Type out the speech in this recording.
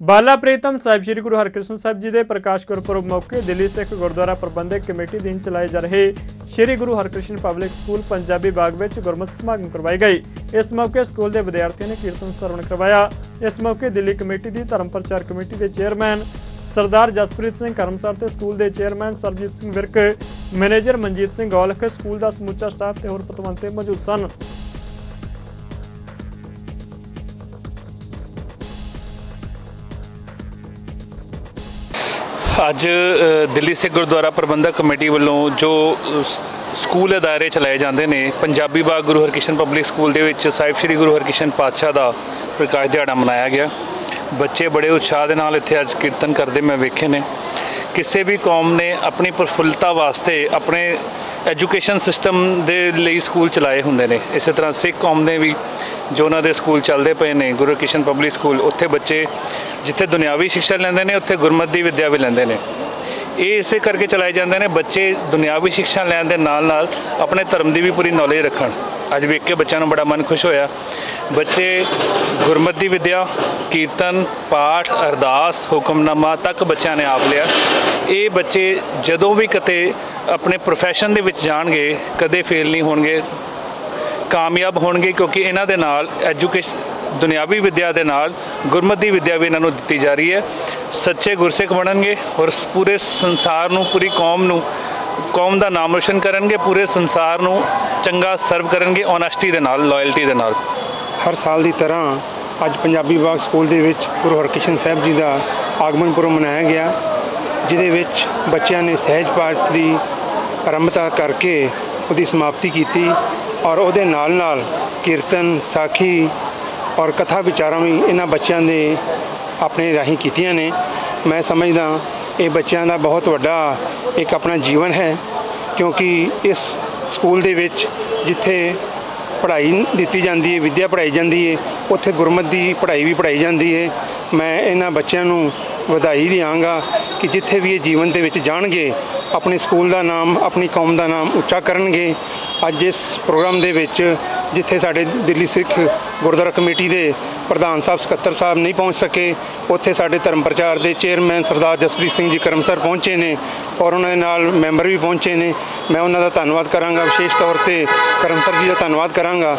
ਬਾਲਾ ਪ੍ਰੀਤਮ ਸਾਹਿਬ, ਸ੍ਰੀ ਗੁਰੂ ਹਰਕ੍ਰਿਸ਼ਨ ਸਾਹਿਬ ਜੀ ਦੇ ਪ੍ਰਕਾਸ਼ ਗੁਰਪੁਰਬ ਮੌਕੇ ਦਿੱਲੀ ਸਿੱਖ ਗੁਰਦੁਆਰਾ ਪ੍ਰਬੰਧਕ ਕਮੇਟੀ ਦਿਨ ਚਲਾਏ ਜਾ ਰਹੇ ਸ੍ਰੀ ਗੁਰੂ ਹਰਕ੍ਰਿਸ਼ਨ ਪਬਲਿਕ ਸਕੂਲ ਪੰਜਾਬੀ ਬਾਗ ਵਿੱਚ ਗੁਰਮਤਿ ਸਮਾਗਮ ਕਰਵਾਈ ਗਈ ਇਸ ਮੌਕੇ ਸਕੂਲ ਦੇ ਵਿਦਿਆਰਥੀਆਂ ਨੇ ਕੀਰਤਨ ਸਰਵਣ ਕਰਵਾਇਆ। ਇਸ ਮੌਕੇ ਦਿੱਲੀ ਕਮੇਟੀ ਦੀ ਧਰਮ ਪ੍ਰਚਾਰ ਕਮੇਟੀ ਦੇ ਚੇਅਰਮੈਨ ਸਰਦਾਰ ਜਸਪ੍ਰੀਤ ਸਿੰਘ ਕਰਮਸਰ ਤੇ ਸਕੂਲ ਦੇ chairman Surjit Singh Virk, manager Manjeet Singh ਗੋਲਖ school ਦਾ ਸਮੁੱਚਾ ਸਟਾਫ ਤੇ ਹੋਰ ਪਤਵੰਤੇ ਮੌਜੂਦ ਸਨ। ਅੱਜ ਦਿੱਲੀ ਸਿੱਖ ਗੁਰਦੁਆਰਾ ਪ੍ਰਬੰਧਕ ਕਮੇਟੀ ਵੱਲੋਂ ਜੋ ਸਕੂਲ ਅਦਾਰੇ ਚਲਾਏ ਜਾਂਦੇ ਨੇ, ਪੰਜਾਬੀ ਬਾਗ ਗੁਰੂ ਹਰਕ੍ਰਿਸ਼ਨ ਪਬਲਿਕ ਸਕੂਲ ਦੇ ਵਿੱਚ ਸਾਹਿਬ ਸ੍ਰੀ ਗੁਰੂ ਹਰਕ੍ਰਿਸ਼ਨ ਪਾਤਸ਼ਾਹ ਦਾ ਪ੍ਰਕਾਸ਼ ਦਿਹਾੜਾ ਮਨਾਇਆ ਗਿਆ। ਬੱਚੇ ਬੜੇ ਉਤਸ਼ਾਹ ਦੇ ਨਾਲ ਇੱਥੇ ਅੱਜ ਕੀਰਤਨ ਕਰਦੇ ਮੈਂ ਵੇਖੇ ਨੇ। ਕਿਸੇ ਵੀ ਕੌਮ ਨੇ ਆਪਣੀ ਪ੍ਰਫੁੱਲਤਾ ਵਾਸਤੇ ਆਪਣੇ ਐਜੂਕੇਸ਼ਨ ਸਿਸਟਮ ਦੇ ਲਈ ਸਕੂਲ ਚਲਾਏ ਹੁੰਦੇ ਨੇ। ਇਸੇ ਤਰ੍ਹਾਂ ਸਿੱਖ ਕੌਮ ਨੇ ਵੀ ਜੋ ਉਹਨਾਂ ਦੇ ਸਕੂਲ ਚੱਲਦੇ ਪਏ ਨੇ, ਗੁਰੂ ਹਰਕ੍ਰਿਸ਼ਨ ਪਬਲਿਕ ਸਕੂਲ, ਉੱਥੇ ਬੱਚੇ ਜਿੱਥੇ ਦੁਨਿਆਵੀ ਸਿੱਖਿਆ ਲੈਂਦੇ ਨੇ, ਉੱਥੇ ਗੁਰਮਤ ਦੀ ਵਿੱਦਿਆ ਵੀ ਲੈਂਦੇ ਨੇ। ਇਹ ਇਸੇ ਕਰਕੇ ਚਲਾਏ ਜਾਂਦੇ ਨੇ, ਬੱਚੇ ਦੁਨਿਆਵੀ ਸਿੱਖਿਆ ਲੈਣ ਦੇ ਨਾਲ ਨਾਲ ਆਪਣੇ ਧਰਮ ਦੀ ਵੀ ਪੂਰੀ ਨੌਲੇਜ ਰੱਖਣ। ਅੱਜ ਵੇਖ ਕੇ ਬੱਚਿਆਂ ਨੂੰ ਬੜਾ ਮਨ ਖੁਸ਼ ਹੋਇਆ। ਬੱਚੇ ਗੁਰਮਤ ਦੀ ਵਿੱਦਿਆ, ਕੀਰਤਨ, ਪਾਠ, ਅਰਦਾਸ, ਹੁਕਮਨਾਮਾ ਤੱਕ ਬੱਚਿਆਂ ਨੇ ਆਪ ਲਿਆ। ਇਹ ਬੱਚੇ ਜਦੋਂ ਵੀ ਕਿਤੇ ਆਪਣੇ ਪ੍ਰੋਫੈਸ਼ਨ ਦੇ ਵਿੱਚ ਜਾਣਗੇ, ਕਦੇ ਫੇਲ ਨਹੀਂ ਹੋਣਗੇ, ਕਾਮਯਾਬ ਹੋਣਗੇ ਕਿਉਂਕਿ ਇਹਨਾਂ ਦੇ ਨਾਲ ਐਜੂਕੇਸ਼ਨ ਦੁਨਿਆਵੀ ਵਿੱਦਿਆ ਦੇ ਨਾਲ ਗੁਰਮਤਿ ਦੀ ਵਿੱਦਿਆ ਵੀ ਇਹਨਾਂ ਨੂੰ ਦਿੱਤੀ ਜਾ ਰਹੀ ਹੈ। ਸੱਚੇ ਗੁਰਸਿੱਖ ਬਣਨਗੇ ਔਰ ਪੂਰੇ ਸੰਸਾਰ ਨੂੰ, ਪੂਰੀ ਕੌਮ ਨੂੰ, ਕੌਮ ਦਾ ਨਾਮ ਰੋਸ਼ਨ ਕਰਨਗੇ, ਪੂਰੇ ਸੰਸਾਰ ਨੂੰ ਚੰਗਾ ਸਰਵ ਕਰਨਗੇ ਓਨੈਸਟੀ ਦੇ ਨਾਲ ਲਾਇਲਟੀ ਦੇ ਨਾਲ। ਹਰ ਸਾਲ ਦੀ ਤਰ੍ਹਾਂ ਅੱਜ ਪੰਜਾਬੀ ਬਾਗ ਸਕੂਲ ਦੇ ਵਿੱਚ ਗੁਰੂ ਹਰਕ੍ਰਿਸ਼ਨ ਸਾਹਿਬ ਜੀ ਦਾ ਆਗਮਨ ਪੁਰਬ ਮਨਾਇਆ ਗਿਆ, ਜਿਹਦੇ ਵਿੱਚ ਬੱਚਿਆਂ ਨੇ ਸਹਿਜ ਪਾਠ ਦੀ ਆਰੰਭਤਾ ਕਰਕੇ ਉਹਦੀ ਸਮਾਪਤੀ ਕੀਤੀ ਔਰ ਉਹਦੇ ਨਾਲ ਨਾਲ ਕੀਰਤਨ, ਸਾਖੀ ਔਰ ਕਥਾ ਵਿਚਾਰਾਂ ਵੀ ਇਹਨਾਂ ਬੱਚਿਆਂ ਦੇ ਆਪਣੇ ਰਾਹੀਂ ਕੀਤੀਆਂ ਨੇ। ਮੈਂ ਸਮਝਦਾ ਇਹ ਬੱਚਿਆਂ ਦਾ ਬਹੁਤ ਵੱਡਾ ਇੱਕ ਆਪਣਾ ਜੀਵਨ ਹੈ, ਕਿਉਂਕਿ ਇਸ ਸਕੂਲ ਦੇ ਵਿੱਚ ਜਿੱਥੇ ਪੜ੍ਹਾਈ ਦਿੱਤੀ ਜਾਂਦੀ ਹੈ, ਵਿੱਦਿਆ ਪੜ੍ਹਾਈ ਜਾਂਦੀ ਹੈ, ਉੱਥੇ ਗੁਰਮਤ ਦੀ ਪੜ੍ਹਾਈ ਵੀ ਪੜ੍ਹਾਈ ਜਾਂਦੀ ਹੈ। ਮੈਂ ਇਹਨਾਂ ਬੱਚਿਆਂ ਨੂੰ ਵਧਾਈ ਦਿਆਂਗਾ ਕਿ ਜਿੱਥੇ ਵੀ ਇਹ ਜੀਵਨ ਦੇ ਵਿੱਚ ਜਾਣਗੇ, ਆਪਣੇ ਸਕੂਲ ਦਾ ਨਾਮ, ਆਪਣੀ ਕੌਮ ਦਾ ਨਾਮ ਉੱਚਾ ਕਰਨਗੇ। ਅੱਜ ਇਸ ਪ੍ਰੋਗਰਾਮ ਦੇ ਵਿੱਚ ਜਿੱਥੇ ਸਾਡੇ ਦਿੱਲੀ ਸਿੱਖ ਗੁਰਦੁਆਰਾ ਕਮੇਟੀ ਦੇ ਪ੍ਰਧਾਨ ਸਾਹਿਬ ਸਕੱਤਰ ਸਾਹਿਬ ਨਹੀਂ ਪਹੁੰਚ ਸਕੇ। ਉੱਥੇ ਸਾਡੇ ਧਰਮ ਪ੍ਰਚਾਰ ਦੇ ਚੇਅਰਮੈਨ ਸਰਦਾਰ ਜਸਪ੍ਰੀਤ ਸਿੰਘ ਜੀ ਕਰਮਸਰ ਪਹੁੰਚੇ ਨੇ ਔਰ ਉਹਨਾਂ ਦੇ ਨਾਲ ਮੈਂਬਰ ਵੀ ਪਹੁੰਚੇ ਨੇ। ਮੈਂ ਉਹਨਾਂ ਦਾ ਧੰਨਵਾਦ ਕਰਾਂਗਾ। ਵਿਸ਼ੇਸ਼ ਤੌਰ ਤੇ ਕਰਮਸਰ ਜੀ ਦਾ ਧੰਨਵਾਦ ਕਰਾਂਗਾ।